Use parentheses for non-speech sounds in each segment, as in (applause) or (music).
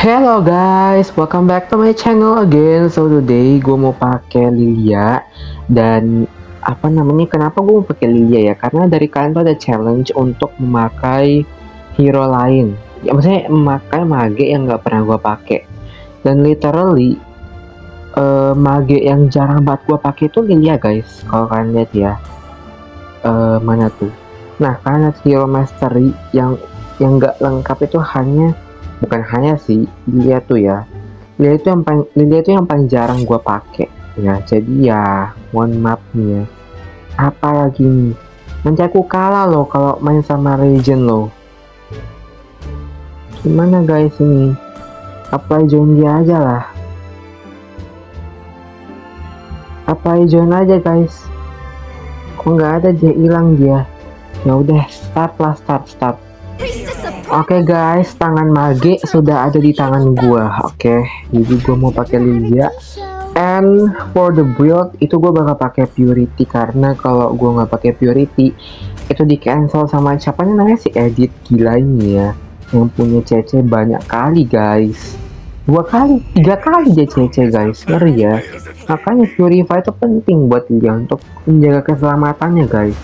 Hello guys, welcome back to my channel again. So today gue mau pakai Lilia dan apa namanya? Kenapa gue mau pakai Lilia ya? Karena dari kalian tuh ada challenge untuk memakai hero lain. Ya maksudnya memakai mage yang nggak pernah gue pakai. Dan literally uh, mage yang jarang banget gue pakai itu Lilia guys. Kalau kalian lihat ya, uh, mana tuh? Nah karena hero mastery yang yang nggak lengkap itu hanya bukan hanya sih Lilia tuh ya. Lilia itu yang paling Lilia itu yang paling jarang gue pakai ya. Jadi ya mohon maaf nih ya. Apalagi nih? Nanti aku kalah loh kalau main sama Legend loh. Gimana guys ini? Apply join dia aja lah. Apply join aja guys. Kok nggak ada dia hilang dia? Ya udah start lah start start Oke okay guys, tangan mage sudah ada di tangan gua. Oke, okay, jadi gua mau pakai Lilia. And for the build itu gua bakal pakai Purity karena kalau gua nggak pakai Purity itu di cancel sama siapa namanya si Edit gila ini ya, yang punya CC banyak kali guys. Dua kali, tiga kali dia CC guys, ngeri ya. Makanya Purify itu penting buat dia untuk menjaga keselamatannya guys.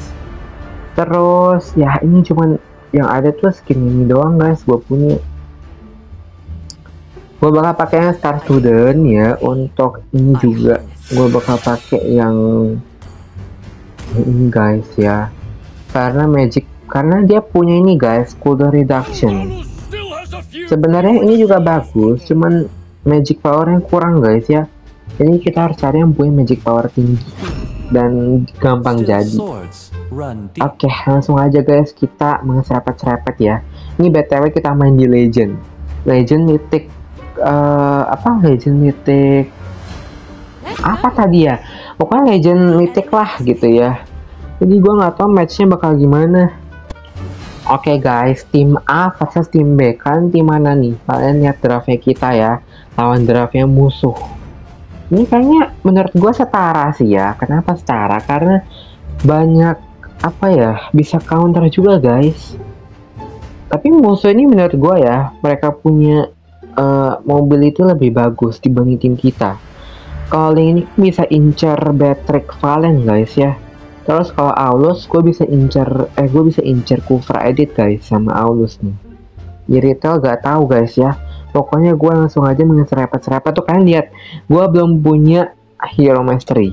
Terus ya ini cuman yang ada tuh skin ini doang guys gue punya. Gue bakal pakai yang star student ya untuk ini juga. Gue bakal pakai yang ini guys ya. Karena magic karena dia punya ini guys cooldown reduction. Sebenarnya ini juga bagus cuman magic power yang kurang guys ya. Jadi kita harus cari yang punya magic power tinggi dan gampang jadi Oke, okay, langsung aja guys kita mengeserempet-serempet ya. Ini BTW kita main di Legend. Legend Mythic uh, apa Legend Mythic apa tadi ya? Pokoknya Legend Mythic lah gitu ya. Jadi gue nggak tahu matchnya bakal gimana. Oke okay guys, tim A versus tim B. Kalian tim mana nih? Kalian lihat draftnya kita ya. Lawan draftnya musuh. Ini kayaknya menurut gue setara sih ya. Kenapa setara? Karena banyak apa ya bisa counter juga guys. Tapi musuh ini menurut gue ya mereka punya uh, mobil itu lebih bagus dibanding tim kita. Kalau ini bisa incer Patrick Valen guys ya. Terus kalau Aulus gue bisa incer eh gue bisa incer Kufra Edit guys sama Aulus nih. Di retail gak tahu guys ya. Pokoknya gue langsung aja mengeserempet-serempet tuh. Kalian lihat gue belum punya hero mastery.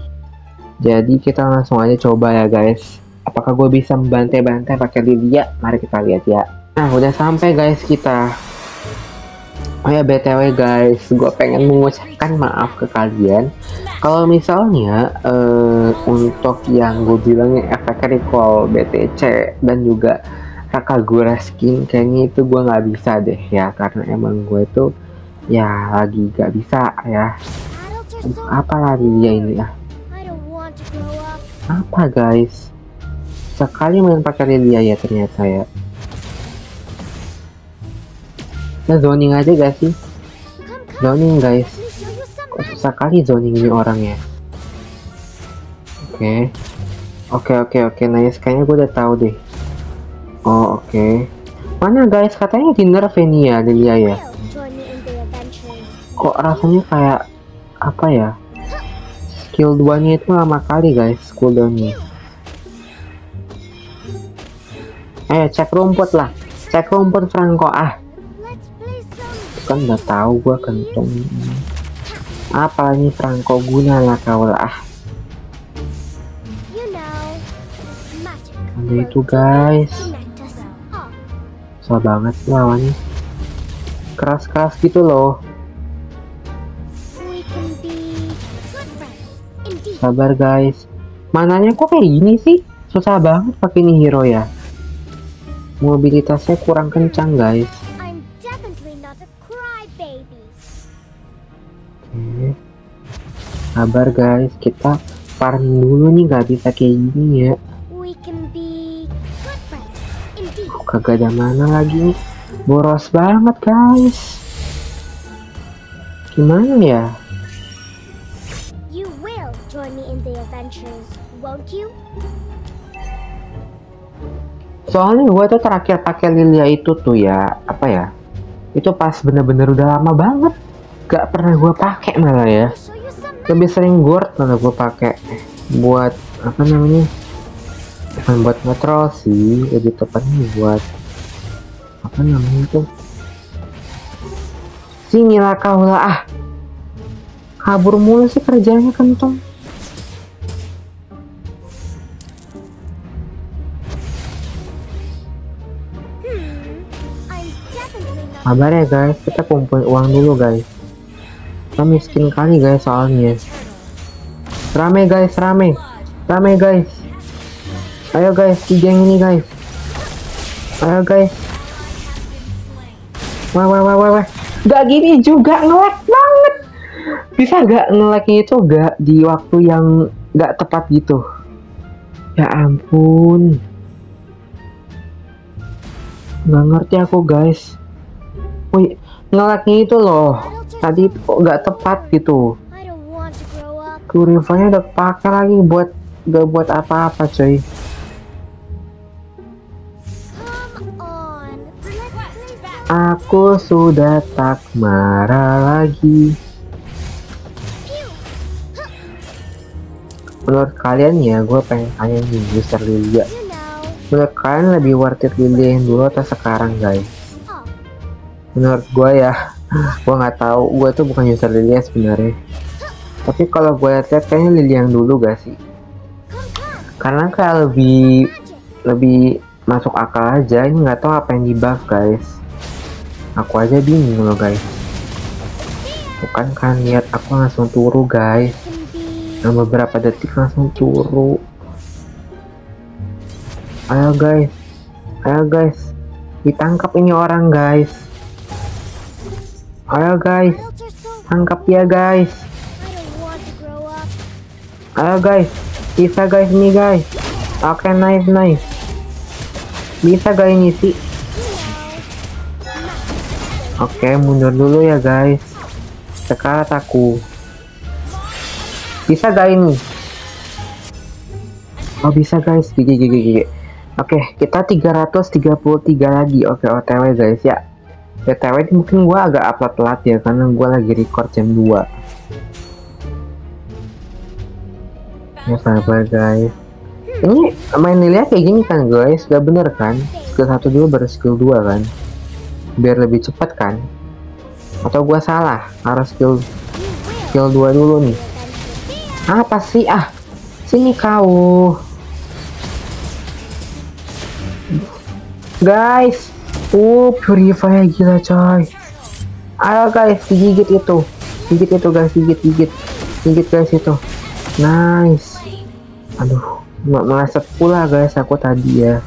Jadi kita langsung aja coba ya guys Apakah gue bisa membantai-bantai pakai Lilia? Mari kita lihat ya. Nah, udah sampai guys kita. Oh ya BTW guys, gue pengen mengucapkan maaf ke kalian kalau misalnya uh, untuk yang gue bilangnya efek recall BTC dan juga Raka Gura skin kayaknya itu gue nggak bisa deh ya karena emang gue itu ya lagi gak bisa ya apa lagi ya ini ya apa guys sekali pakai Lilia ya ternyata ya. Nah zoning aja gak sih. Zoning guys. Kok susah kali zoning ini orangnya oke. Okay. oke okay, oke. Okay, oke nice kayaknya gue udah tahu deh. Oh oke. Okay. mana guys? Katanya di nerf ini ya Lilia ya. Kok rasanya kayak apa ya? Skill 2 nya itu lama kali guys cooldownnya eh cek rumput lah. Cek rumput Franco ah. Kan udah tahu gua kentung. Apa ini Franco guna lah kau lah ah. Ada itu guys. susah banget lawannya. Keras-keras gitu loh. Sabar guys. Mananya kok kayak gini sih? Susah banget pakai ini hero ya mobilitasnya kurang kencang guys. Sabar guys. Kita farming dulu nih nggak bisa kayak gini ya. Oh, kagak ada mana lagi? Boros banget guys. Gimana ya? You will join me in the adventures, won't you? Soalnya gue tuh terakhir pakai Lilia itu tuh ya apa ya itu pas bener-bener udah lama banget gak pernah gue pakai malah ya. Lebih sering guard malah gue pakai buat apa namanya bukan buat ngetrol sih lebih tepatnya buat apa namanya itu sini lah kau lah ah kabur mulu sih kerjanya kentong Sabar ya guys, kita kumpul uang dulu guys. Kita miskin kali guys soalnya. Rame guys, rame. Rame guys. Ayo guys, di geng ini guys. Ayo guys. Wah, wah, wah, wah, wah. Gak gini juga ngelek banget. Bisa gak ngeleknya itu gak di waktu yang gak tepat gitu. Ya ampun. Gak ngerti aku guys. Wih, ngelaknya itu loh. Tadi kok nggak tepat gitu. Purify-nya udah pakai lagi buat gak buat apa-apa coy. Aku sudah tak marah lagi. Menurut kalian ya, gue pengen tanya nih user Lilia. Menurut kalian lebih worth it Lilia yang dulu atau sekarang guys? Menurut gue ya gue nggak tahu. Gue tuh bukan user Lilia sebenarnya. Tapi kalau gue lihat kayaknya Lily yang dulu gak sih? Karena kayak lebih lebih masuk akal aja. Ini nggak tahu apa yang di guys. Aku aja bingung loh guys. Bukan kan lihat aku langsung turu guys. Dan beberapa detik langsung turu. Ayo guys. Ayo guys. Ditangkap ini orang guys Ayo guys, tangkap ya guys. Ayo guys, bisa guys ini guys. Oke nice nice. Bisa guys ini sih. Oke mundur dulu ya guys. Sekarang aku. Bisa guys ini. Oh bisa guys, gigi gigi gigi. Oke, okay, kita 333 lagi. Oke, OTW guys ya. BTW ini mungkin gue agak upload telat ya karena gue lagi record jam 2 ya sabar guys. Ini main lihat kayak gini kan guys? Gak bener kan? Skill satu dulu baru skill 2 kan? Biar lebih cepat kan? Atau gue salah? Harus skill skill 2 dulu nih. Apa sih? Ah sini kau. Guys Oh, purify gila coy. Ayo guys, digigit itu. Gigit itu guys, gigit, gigit. Gigit guys itu. Nice. Aduh, merasa pula guys aku tadi ya.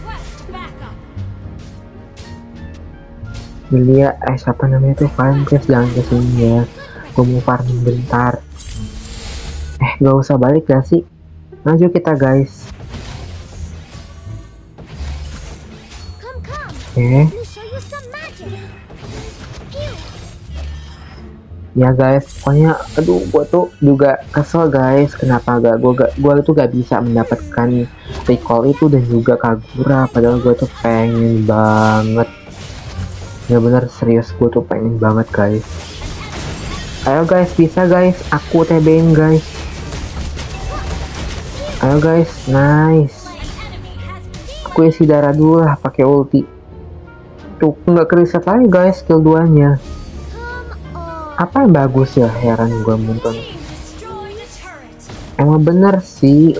Lilia, eh siapa namanya tuh kalian guys jangan ke sini ya. Gue mau farming bentar. Eh, gak usah balik gak sih? Lanjut kita guys. Oke. Okay. Ya guys pokoknya aduh gua tuh juga kesel guys. Kenapa gak gua gak gua tuh gak bisa mendapatkan recall itu dan juga kagura. Padahal gua tuh pengen banget. Ya bener serius gua tuh pengen banget guys. Ayo guys bisa guys. Aku tbn guys. Ayo guys. Nice. Aku isi darah dulu lah pakai ulti. Tuh nggak keriset lagi guys skill 2 nya apa yang bagus ya? Heran gue nonton. Emang bener sih.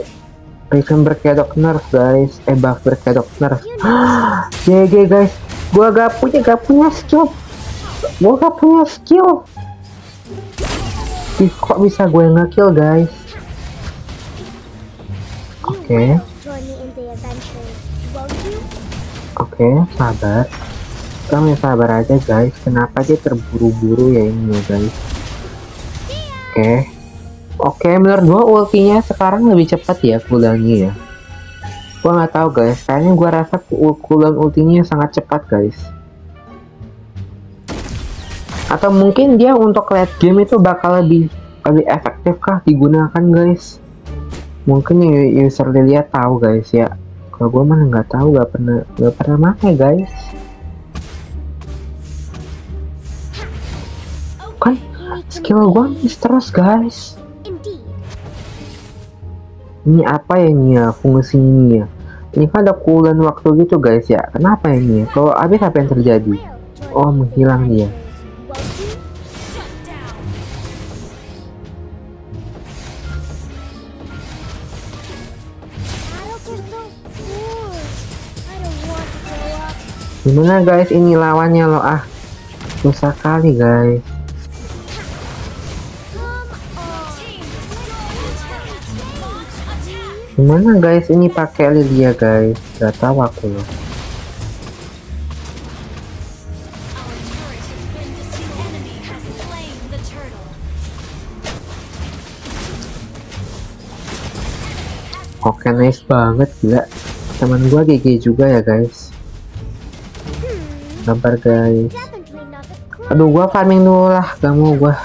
Risen berkedok nerf guys. Eh buff berkedok nerf GG (gasps) guys. Gua gak punya gak punya skill. Gua gak punya skill. Ih, kok bisa gue nge-kill guys? Oke. Okay. oke okay, sabar kamu sabar aja guys. Kenapa dia terburu-buru ya ini ya guys? Oke. Okay. oke okay, menurut gua ultinya sekarang lebih cepat ya cooldownnya ya. Gua nggak tahu guys. Kayaknya gua rasa cooldown ultinya sangat cepat guys. Atau mungkin dia untuk late game itu bakal lebih lebih efektif kah digunakan guys? Mungkin user lihat tahu guys ya. Kalau gue mana nggak tahu gak pernah gak pernah pakai guys skill gua miss terus guys. Ini apa ya ini ya? Fungsinya ini ya? Ini kan ada cooldown waktu gitu guys ya? Kenapa ini ya? Kalau habis apa yang terjadi? Oh menghilang dia. Gimana guys? Ini lawannya loh ah. Susah kali guys gimana guys? Ini pakai Lilia guys. Gak tahu aku loh. Oke nice banget gila. Teman gua GG juga ya guys. Sabar guys. Aduh gua farming dulu lah. Gak mau gua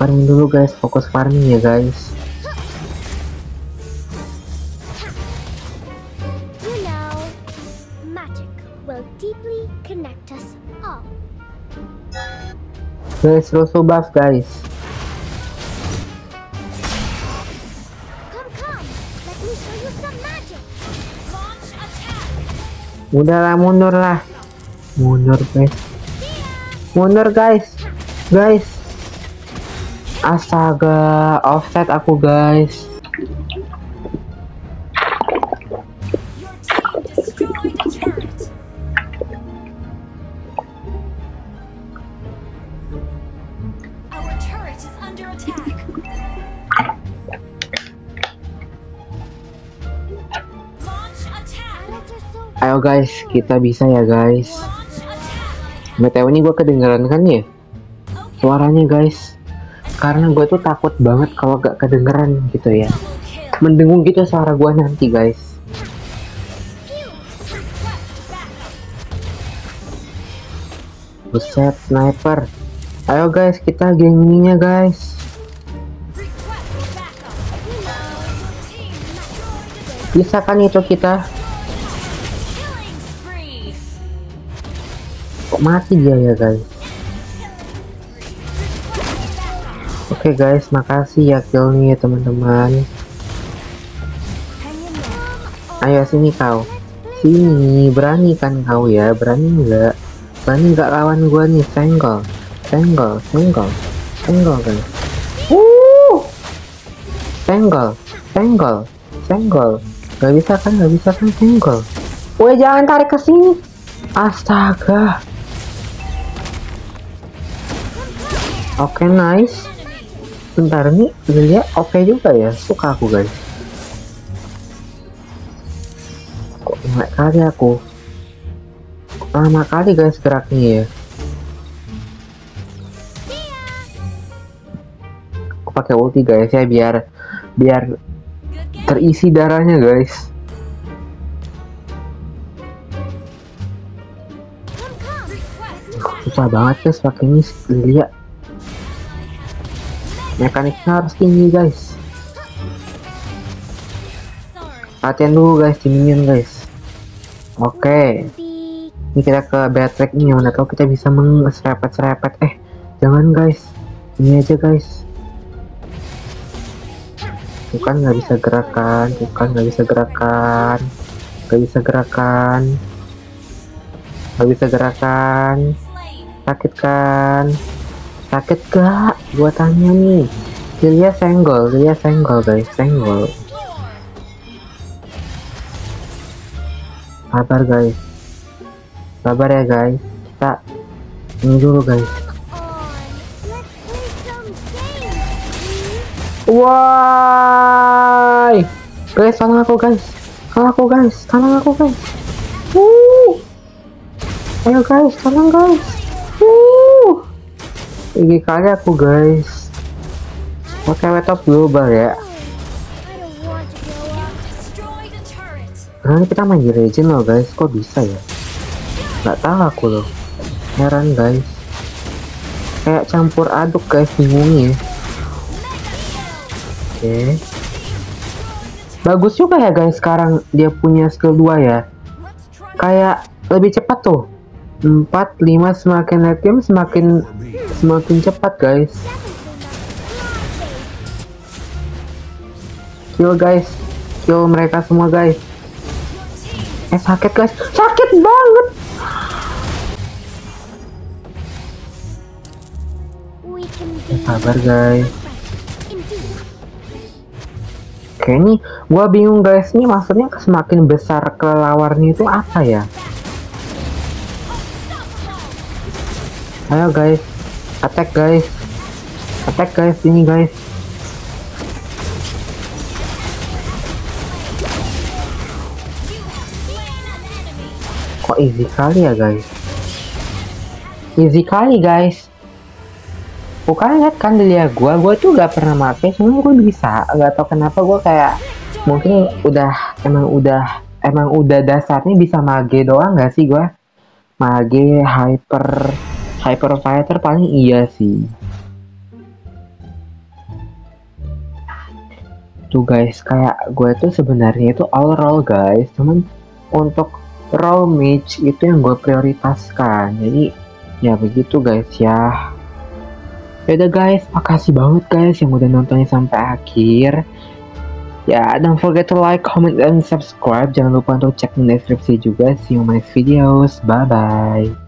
Farming dulu guys. Fokus farming ya guys Guys Rusuh buff guys. Come, come. Udahlah mundur lah. Mundur guys. Mundur guys. Guys. Astaga Offset aku guys Ayo guys Kita bisa ya guys. BTW ini gue kedengeran kan ya Suaranya guys Karena gue tuh takut banget kalau gak kedengeran gitu ya. Mendengung gitu suara gue nanti guys. Buset sniper Ayo guys kita geng ininya guys Bisa kan itu kita. Kok mati dia ya guys? Oke guys makasih ya killnya ya teman-teman. Ayo sini kau. Sini berani kan kau ya? Berani nggak? Berani nggak lawan gua nih? Senggol. Senggol Senggol. Senggol guys. Wuh! Senggol. Senggol. Senggol Gak bisa kan gak bisa kan senggol Woi jangan tarik ke sini. Astaga. Oke nice. Bentar nih Lilia oke juga ya. Suka aku guys. Kok nggak kali aku? Lama kali guys geraknya ya. Aku pakai ulti guys ya biar Biar. Terisi darahnya guys. Susah banget guys pakai ini Lilia Mekaniknya harus tinggi guys. Latihan dulu guys di minion guys. Oke. Be ini kita ke backtrack nih mana tahu kita bisa mengserepet-serepet. Eh jangan guys. Ini aja guys tuh kan nggak bisa gerakan tuh kan nggak bisa gerakan. Nggak bisa gerakan. Nggak bisa gerakan. Sakit kan? Sakit gak gua tanya nih? Dia senggol dia senggol guys senggol. Sabar guys. Sabar ya guys. Kita ini dulu guys Why? Guys, tolong aku guys. Tolong aku guys. Tolong aku guys. Wuh. Ayo guys, tolong guys. Wuh. Ini kali aku guys. Oke, top global ya. Karena kita main di legend loh guys. Kok bisa ya? Gak tahu aku loh. Heran guys. Kayak campur aduk guys bingungnya. Oke. bagus juga ya guys. Sekarang dia punya skill 2 ya. Kayak lebih cepat tuh. 4 5 semakin lihat game semakin semakin cepat guys. Kill guys. Kill mereka semua guys. Eh sakit guys. Sakit banget. Eh, sabar guys. Oke nih, gua bingung guys, ini maksudnya semakin besar kelelawarnya itu apa ya? Ayo guys, attack guys, attack guys ini guys. Kok easy kali ya guys? Easy kali guys. Bukan lihat kan lihat gua, gua tuh gak pernah make, cuma gua bisa, nggak tau kenapa gua kayak mungkin udah emang udah emang udah dasarnya bisa mage doang gak sih gua? Mage hyper hyper fighter paling iya sih. Tuh guys, kayak gue tuh sebenarnya itu all roll guys, cuman untuk roll mage itu yang gue prioritaskan. Jadi ya begitu guys ya. Yaudah guys, makasih banget guys yang udah nontonnya sampai akhir. Ya, don't forget to like, comment, and subscribe. Jangan lupa untuk cek deskripsi juga. See you next videos. Bye-bye.